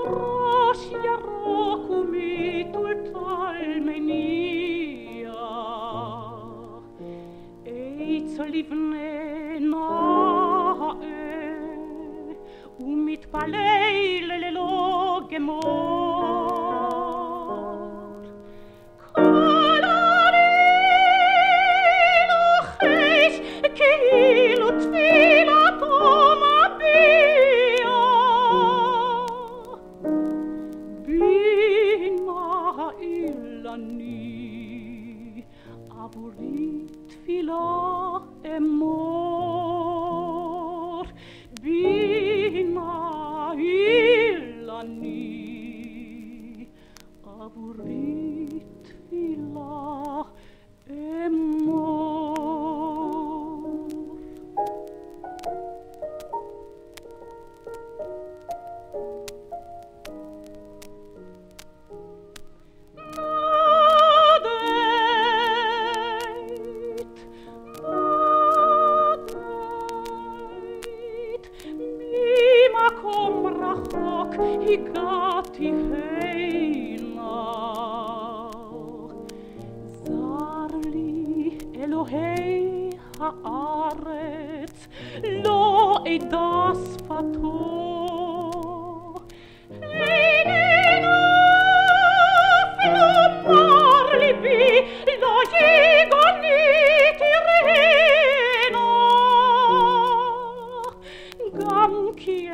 אַש le, le, צו דער zani Aburit fila emor Bina ilani Delikati Zarli Elohei haaretz, Lo edas fatum.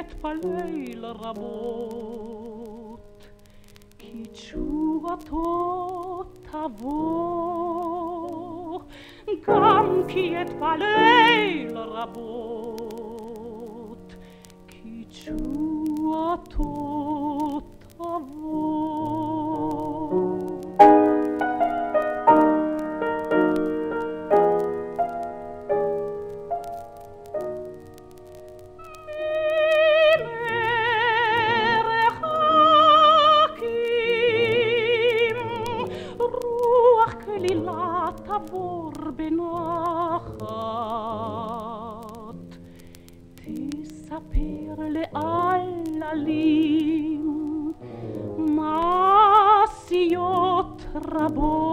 ett par löjlor av båt Kitjua tota vo Gam ki ett par löjlor av båt Kitjua רוח כלילה תבור בנחת תספר לעללים מעשיות רבות